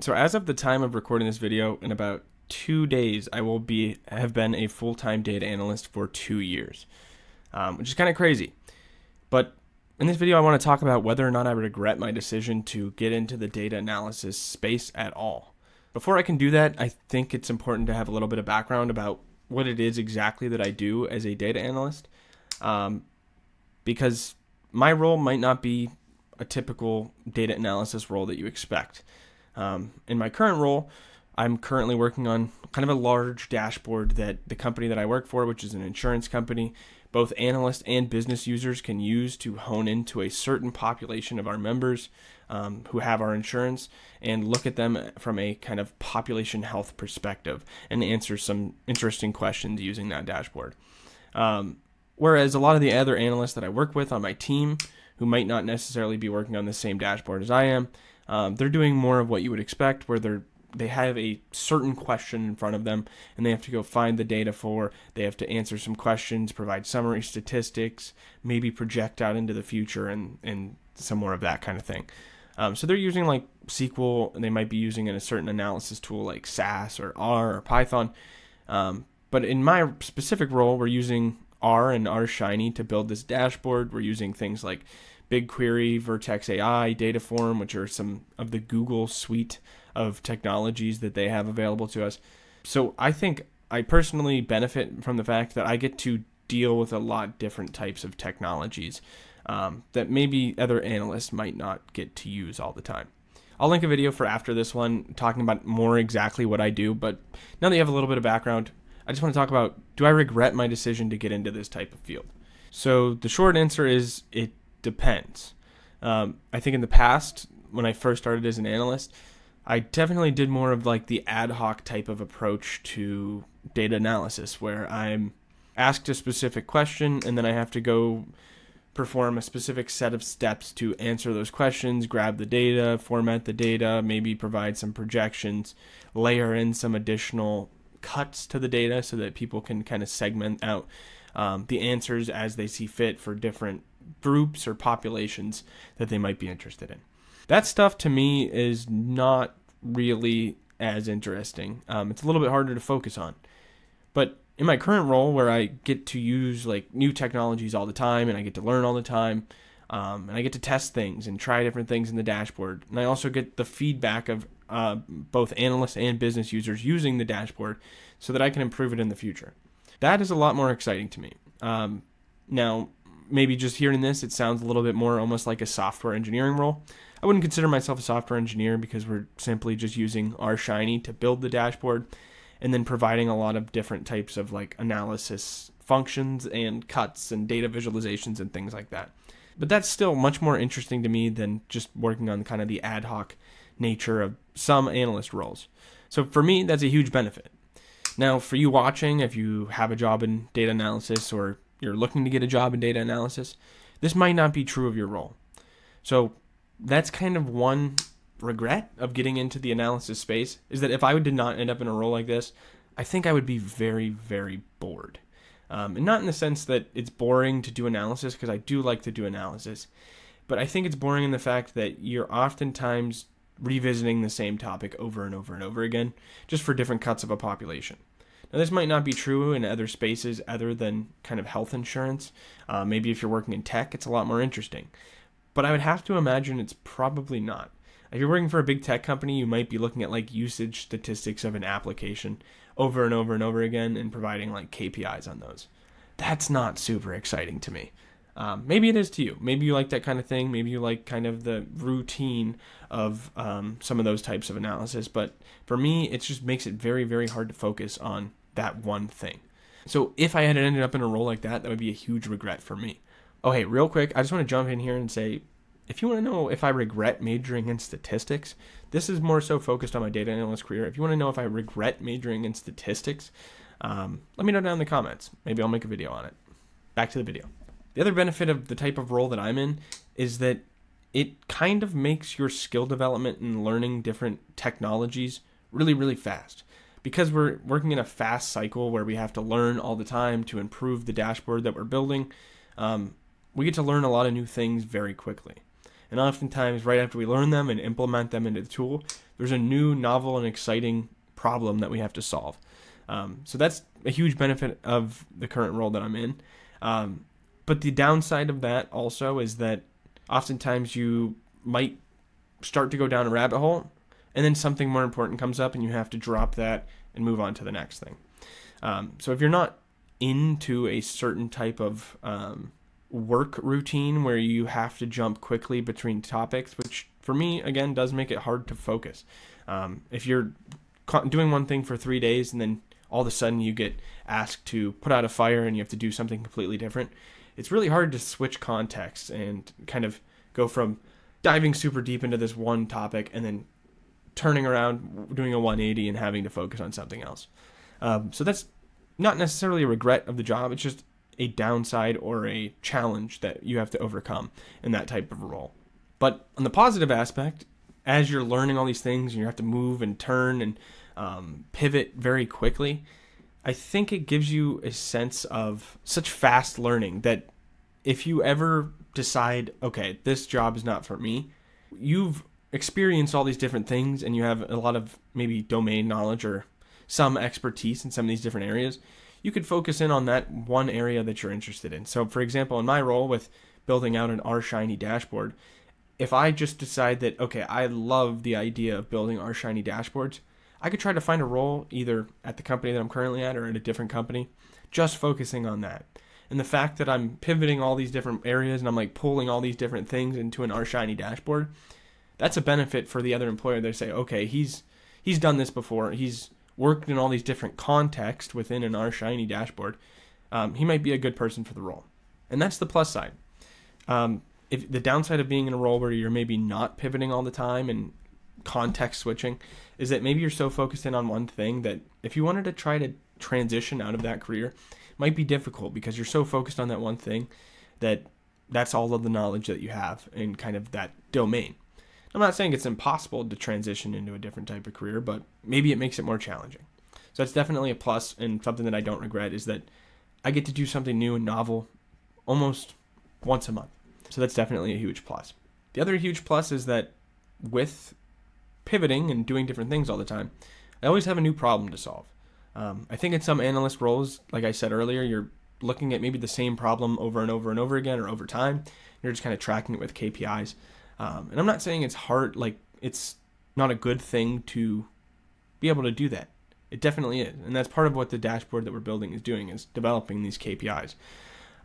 So as of the time of recording this video, in about two days, I will be have been a full-time data analyst for two years, um, which is kind of crazy. But in this video, I want to talk about whether or not I regret my decision to get into the data analysis space at all. Before I can do that, I think it's important to have a little bit of background about what it is exactly that I do as a data analyst, um, because my role might not be a typical data analysis role that you expect. Um, in my current role, I'm currently working on kind of a large dashboard that the company that I work for, which is an insurance company, both analysts and business users can use to hone into a certain population of our members um, who have our insurance and look at them from a kind of population health perspective and answer some interesting questions using that dashboard. Um, whereas a lot of the other analysts that I work with on my team, who might not necessarily be working on the same dashboard as I am, um, they're doing more of what you would expect, where they're they have a certain question in front of them and they have to go find the data for they have to answer some questions provide summary statistics maybe project out into the future and and some more of that kind of thing. Um, so they're using like sql and they might be using in a certain analysis tool like SAS or r or python. Um, but in my specific role we're using r and r shiny to build this dashboard. We're using things like BigQuery, Vertex AI, Dataform, which are some of the Google suite of technologies that they have available to us. So I think I personally benefit from the fact that I get to deal with a lot different types of technologies um, that maybe other analysts might not get to use all the time. I'll link a video for after this one talking about more exactly what I do, but now that you have a little bit of background, I just want to talk about do I regret my decision to get into this type of field? So the short answer is it depends. Um, I think in the past, when I first started as an analyst, I definitely did more of like the ad hoc type of approach to data analysis where I'm asked a specific question and then I have to go perform a specific set of steps to answer those questions, grab the data, format the data, maybe provide some projections, layer in some additional cuts to the data so that people can kind of segment out um, the answers as they see fit for different groups or populations that they might be interested in. That stuff to me is not really as interesting. Um, it's a little bit harder to focus on. But in my current role, where I get to use like new technologies all the time and I get to learn all the time, um, and I get to test things and try different things in the dashboard, and I also get the feedback of uh, both analysts and business users using the dashboard so that I can improve it in the future. That is a lot more exciting to me. Um, now, maybe just hearing this, it sounds a little bit more almost like a software engineering role. I wouldn't consider myself a software engineer because we're simply just using R Shiny to build the dashboard and then providing a lot of different types of like analysis functions and cuts and data visualizations and things like that. But that's still much more interesting to me than just working on kind of the ad hoc nature of some analyst roles. So for me, that's a huge benefit. Now, for you watching, if you have a job in data analysis or you're looking to get a job in data analysis, this might not be true of your role. So that's kind of one regret of getting into the analysis space is that if I did not end up in a role like this, I think I would be very, very bored. Um, and not in the sense that it's boring to do analysis, because I do like to do analysis, but I think it's boring in the fact that you're oftentimes revisiting the same topic over and over and over again, just for different cuts of a population. Now, this might not be true in other spaces other than kind of health insurance. Uh, maybe if you're working in tech, it's a lot more interesting. But I would have to imagine it's probably not. If you're working for a big tech company, you might be looking at like usage statistics of an application over and over and over again and providing like KPIs on those. That's not super exciting to me. Um, maybe it is to you. Maybe you like that kind of thing. Maybe you like kind of the routine of um, some of those types of analysis. But for me, it just makes it very, very hard to focus on that one thing. So if I had ended up in a role like that, that would be a huge regret for me. Oh, hey, real quick, I just want to jump in here and say if you want to know if I regret majoring in statistics, this is more so focused on my data analyst career. If you want to know if I regret majoring in statistics, um, let me know down in the comments. Maybe I'll make a video on it. Back to the video. The other benefit of the type of role that I'm in is that it kind of makes your skill development and learning different technologies really, really fast. Because we're working in a fast cycle where we have to learn all the time to improve the dashboard that we're building, um, we get to learn a lot of new things very quickly. And oftentimes, right after we learn them and implement them into the tool, there's a new, novel, and exciting problem that we have to solve. Um, so that's a huge benefit of the current role that I'm in. Um, but the downside of that also is that oftentimes you might start to go down a rabbit hole and then something more important comes up and you have to drop that and move on to the next thing. Um, so if you're not into a certain type of um, work routine where you have to jump quickly between topics, which for me again does make it hard to focus. Um, if you're doing one thing for three days and then all of a sudden you get asked to put out a fire and you have to do something completely different, it's really hard to switch context and kind of go from diving super deep into this one topic and then turning around, doing a 180, and having to focus on something else. Um, so that's not necessarily a regret of the job. It's just a downside or a challenge that you have to overcome in that type of role. But on the positive aspect, as you're learning all these things and you have to move and turn and um, pivot very quickly, I think it gives you a sense of such fast learning that if you ever decide, okay, this job is not for me, you've experienced all these different things and you have a lot of maybe domain knowledge or some expertise in some of these different areas, you could focus in on that one area that you're interested in. So, for example, in my role with building out an R Shiny dashboard, if I just decide that, okay, I love the idea of building R Shiny dashboards, I could try to find a role either at the company that I'm currently at or at a different company, just focusing on that. And the fact that I'm pivoting all these different areas and I'm like pulling all these different things into an R Shiny dashboard, that's a benefit for the other employer. They say, okay, he's he's done this before. He's worked in all these different contexts within an R Shiny dashboard. Um, he might be a good person for the role, and that's the plus side. Um, if the downside of being in a role where you're maybe not pivoting all the time and context switching is that maybe you're so focused in on one thing that if you wanted to try to transition out of that career, might be difficult because you're so focused on that one thing that that's all of the knowledge that you have in kind of that domain. I'm not saying it's impossible to transition into a different type of career, but maybe it makes it more challenging. So that's definitely a plus and something that I don't regret is that I get to do something new and novel almost once a month. So that's definitely a huge plus. The other huge plus is that with pivoting and doing different things all the time, I always have a new problem to solve. Um, I think in some analyst roles, like I said earlier, you're looking at maybe the same problem over and over and over again or over time. You're just kind of tracking it with KPIs. Um, and I'm not saying it's hard, like it's not a good thing to be able to do that. It definitely is, and that's part of what the dashboard that we're building is doing is developing these KPIs.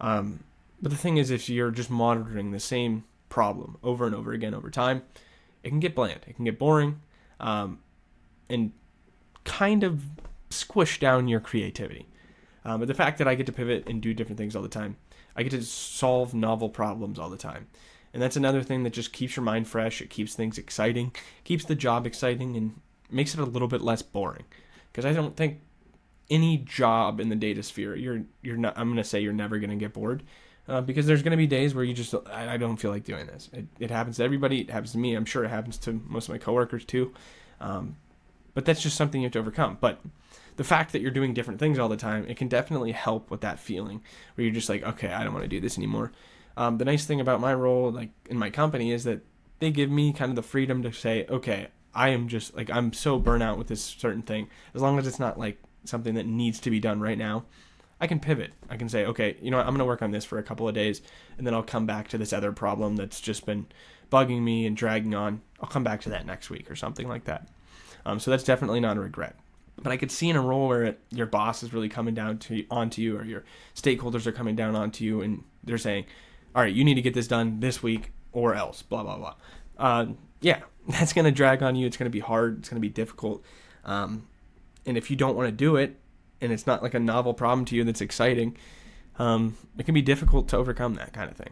Um, but the thing is, if you're just monitoring the same problem over and over again over time, it can get bland. It can get boring, um, and kind of squish down your creativity. Um, but the fact that I get to pivot and do different things all the time, I get to solve novel problems all the time. And that's another thing that just keeps your mind fresh. It keeps things exciting, keeps the job exciting, and makes it a little bit less boring. Because I don't think any job in the data sphere, you're you're not. I'm gonna say you're never gonna get bored, uh, because there's gonna be days where you just I, I don't feel like doing this. It, it happens to everybody. It happens to me. I'm sure it happens to most of my coworkers too. Um, but that's just something you have to overcome. But the fact that you're doing different things all the time, it can definitely help with that feeling where you're just like, okay, I don't want to do this anymore. Um, the nice thing about my role, like in my company, is that they give me kind of the freedom to say, okay, I am just like I'm so burnout with this certain thing. As long as it's not like something that needs to be done right now, I can pivot. I can say, okay, you know what, I'm going to work on this for a couple of days, and then I'll come back to this other problem that's just been bugging me and dragging on. I'll come back to that next week or something like that. Um, so that's definitely not a regret. But I could see in a role where it, your boss is really coming down to onto you, or your stakeholders are coming down onto you, and they're saying, all right, you need to get this done this week or else, blah, blah, blah. Uh, yeah, that's going to drag on you. It's going to be hard. It's going to be difficult. Um, and if you don't want to do it, and it's not like a novel problem to you that's exciting, um, it can be difficult to overcome that kind of thing.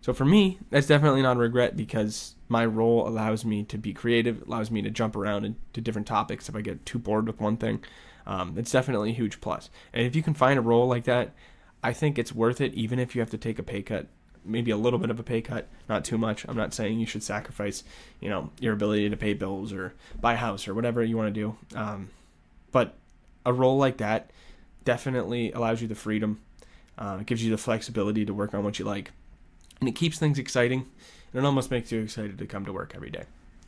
So for me, that's definitely not a regret because my role allows me to be creative, allows me to jump around into different topics if I get too bored with one thing. Um, it's definitely a huge plus. And if you can find a role like that I think it's worth it, even if you have to take a pay cut, maybe a little bit of a pay cut, not too much. I'm not saying you should sacrifice, you know, your ability to pay bills or buy a house or whatever you want to do. Um, but a role like that definitely allows you the freedom, uh, it gives you the flexibility to work on what you like, and it keeps things exciting, and it almost makes you excited to come to work every day.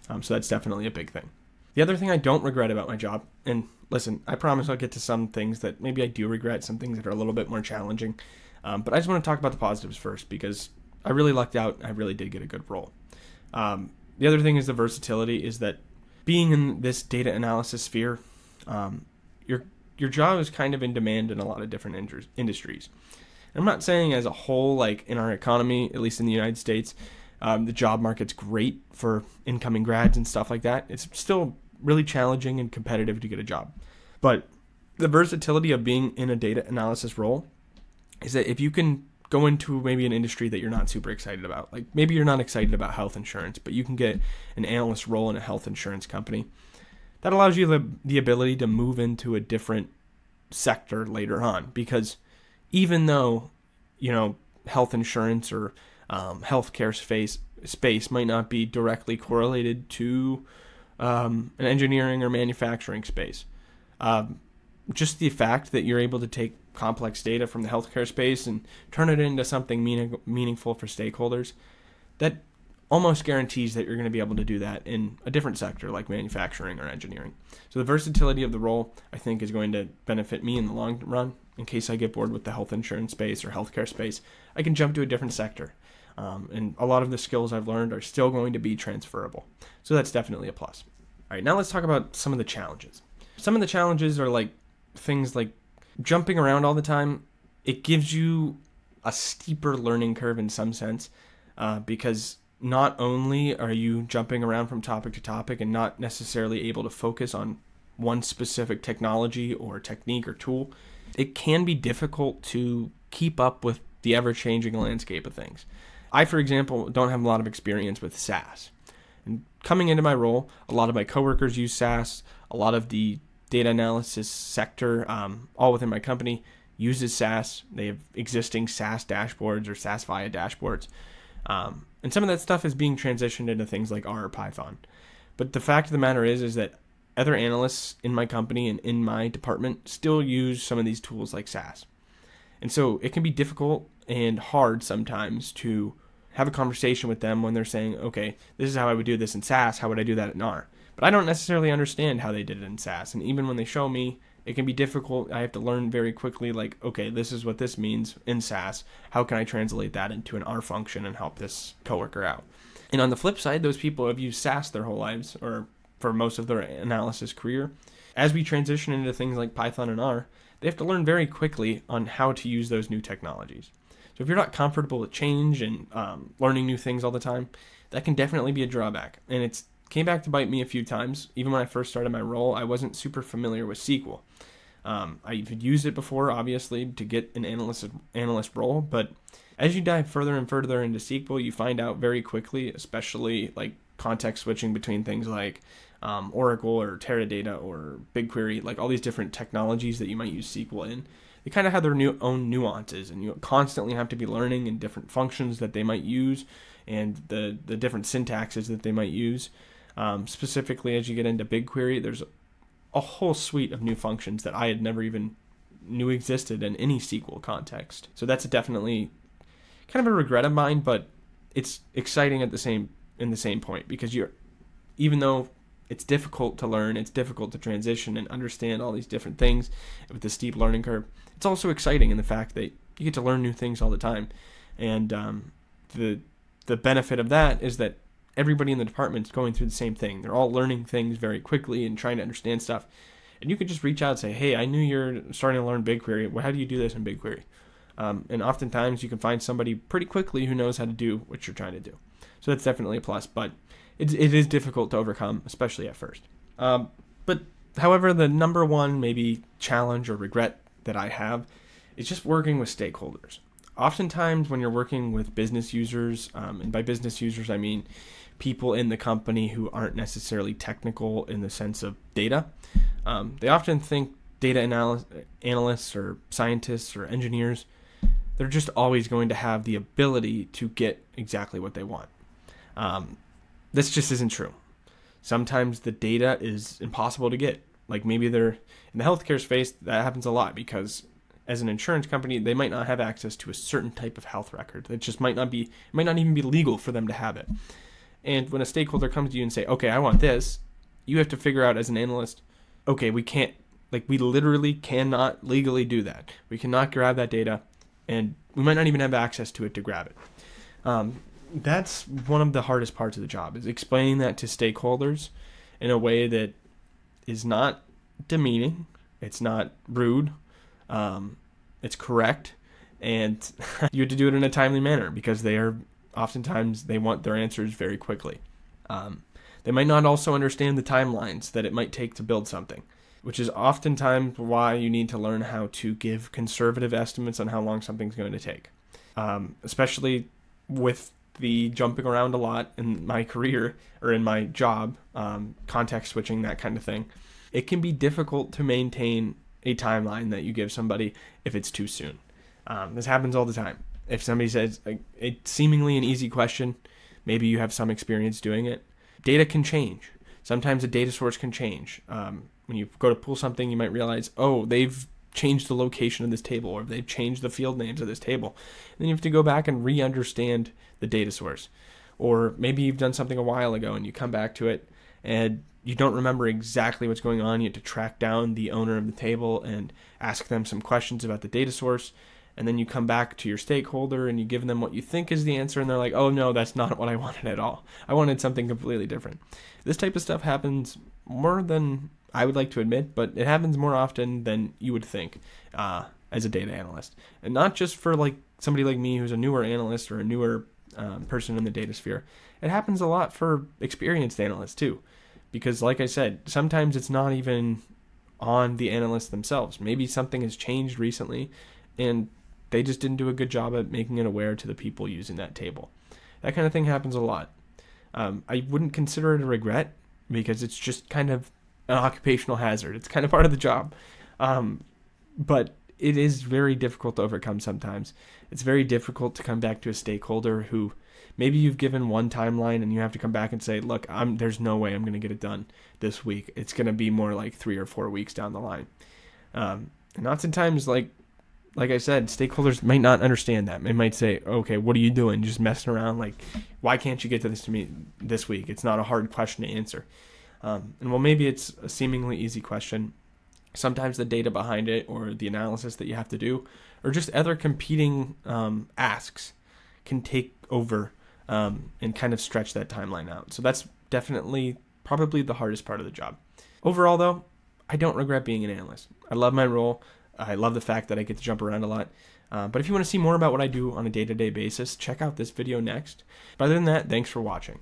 Um, so that's definitely a big thing. The other thing I don't regret about my job, and listen, I promise I'll get to some things that maybe I do regret, some things that are a little bit more challenging. Um, but I just want to talk about the positives first because I really lucked out. I really did get a good role. Um, the other thing is the versatility is that being in this data analysis sphere, um, your your job is kind of in demand in a lot of different industries. I'm not saying as a whole, like in our economy, at least in the United States, um, the job market's great for incoming grads and stuff like that. It's still really challenging and competitive to get a job. But the versatility of being in a data analysis role is that if you can go into maybe an industry that you're not super excited about, like maybe you're not excited about health insurance, but you can get an analyst role in a health insurance company, that allows you the, the ability to move into a different sector later on. Because even though, you know, health insurance or um, healthcare space space might not be directly correlated to um, an engineering or manufacturing space. Um, just the fact that you're able to take complex data from the healthcare space and turn it into something meaning, meaningful for stakeholders, that almost guarantees that you're going to be able to do that in a different sector like manufacturing or engineering. So the versatility of the role, I think, is going to benefit me in the long run. In case I get bored with the health insurance space or healthcare space, I can jump to a different sector. Um, and a lot of the skills I've learned are still going to be transferable. So that's definitely a plus. All right, now let's talk about some of the challenges. Some of the challenges are like things like jumping around all the time. It gives you a steeper learning curve in some sense uh, because not only are you jumping around from topic to topic and not necessarily able to focus on one specific technology or technique or tool, it can be difficult to keep up with the ever changing landscape of things. I, for example, don't have a lot of experience with SAS. And coming into my role, a lot of my coworkers use SAS. A lot of the data analysis sector, um, all within my company, uses SAS. They have existing SAS dashboards or SAS Viya dashboards. Um, and some of that stuff is being transitioned into things like R or Python. But the fact of the matter is, is that other analysts in my company and in my department still use some of these tools like SAS. And so it can be difficult and hard sometimes to have a conversation with them when they're saying, okay, this is how I would do this in SAS. How would I do that in R? But I don't necessarily understand how they did it in SAS. And even when they show me, it can be difficult. I have to learn very quickly, like, okay, this is what this means in SAS. How can I translate that into an R function and help this coworker out? And on the flip side, those people have used SAS their whole lives or for most of their analysis career. As we transition into things like Python and R, they have to learn very quickly on how to use those new technologies. So if you're not comfortable with change and um, learning new things all the time, that can definitely be a drawback. And it's came back to bite me a few times. Even when I first started my role, I wasn't super familiar with SQL. Um, I've used it before, obviously, to get an analyst analyst role, but as you dive further and further into SQL, you find out very quickly, especially like context switching between things like um, Oracle or Teradata or BigQuery, like all these different technologies that you might use SQL in. They kind of have their new own nuances, and you constantly have to be learning in different functions that they might use and the the different syntaxes that they might use. Um, specifically, as you get into BigQuery, there's a whole suite of new functions that I had never even knew existed in any SQL context. So that's definitely kind of a regret of mine, but it's exciting at the same in the same point because you're even though it's difficult to learn, it's difficult to transition and understand all these different things with the steep learning curve. It's also exciting in the fact that you get to learn new things all the time, and um, the the benefit of that is that everybody in the department is going through the same thing. They're all learning things very quickly and trying to understand stuff. And you could just reach out and say, "Hey, I knew you're starting to learn BigQuery. How do you do this in BigQuery?" Um, and oftentimes you can find somebody pretty quickly who knows how to do what you're trying to do. So that's definitely a plus, but it, it is difficult to overcome, especially at first. Um, but however, the number one maybe challenge or regret that I have is just working with stakeholders. Oftentimes, when you're working with business users, um, and by business users I mean people in the company who aren't necessarily technical in the sense of data. Um, they often think data analy- analysts or scientists or engineers, they're just always going to have the ability to get exactly what they want. Um, this just isn't true. Sometimes the data is impossible to get. Like maybe they're in the healthcare space, that happens a lot because as an insurance company, they might not have access to a certain type of health record. It just might not be, it might not even be legal for them to have it. And when a stakeholder comes to you and say, okay, I want this, you have to figure out as an analyst, okay, we can't, like, we literally cannot legally do that. We cannot grab that data, and we might not even have access to it to grab it. Um, that's one of the hardest parts of the job is explaining that to stakeholders in a way that is not demeaning, it's not rude, um, it's correct, and you have to do it in a timely manner because they are oftentimes they want their answers very quickly. Um, they might not also understand the timelines that it might take to build something, which is oftentimes why you need to learn how to give conservative estimates on how long something's going to take. Um, especially with the jumping around a lot in my career or in my job, um, context switching, that kind of thing, it can be difficult to maintain a timeline that you give somebody if it's too soon. Um, this happens all the time. If somebody says a seemingly an easy question, maybe you have some experience doing it, data can change. Sometimes a data source can change. Um, when you go to pull something, you might realize, oh, they've changed the location of this table or they've changed the field names of this table. And then you have to go back and re understand the data source. Or maybe you've done something a while ago and you come back to it and you don't remember exactly what's going on. You have to track down the owner of the table and ask them some questions about the data source. And then you come back to your stakeholder and you give them what you think is the answer, and they're like, oh no, that's not what I wanted at all. I wanted something completely different. This type of stuff happens more than I would like to admit, but it happens more often than you would think uh, as a data analyst, and not just for like somebody like me who's a newer analyst or a newer um, person in the data sphere. It happens a lot for experienced analysts too, because like I said, sometimes it's not even on the analysts themselves. Maybe something has changed recently, and they just didn't do a good job at making it aware to the people using that table. That kind of thing happens a lot. Um, I wouldn't consider it a regret because it's just kind of an occupational hazard. It's kind of part of the job. Um, but it is very difficult to overcome sometimes. It's very difficult to come back to a stakeholder who maybe you've given one timeline and you have to come back and say, "Look, I'm there's no way I'm going to get it done this week. It's going to be more like 3 or 4 weeks down the line." Um, and oftentimes like like I said, stakeholders might not understand that. They might say, "Okay, what are you doing? Just messing around? Like, why can't you get to this to me this week? It's not a hard question to answer." Um, and well, maybe it's a seemingly easy question, sometimes the data behind it or the analysis that you have to do, or just other competing um, asks, can take over um, and kind of stretch that timeline out. So that's definitely probably the hardest part of the job. Overall, though, I don't regret being an analyst. I love my role. I love the fact that I get to jump around a lot. Uh, but if you want to see more about what I do on a day to day basis, check out this video next. But other than that, thanks for watching.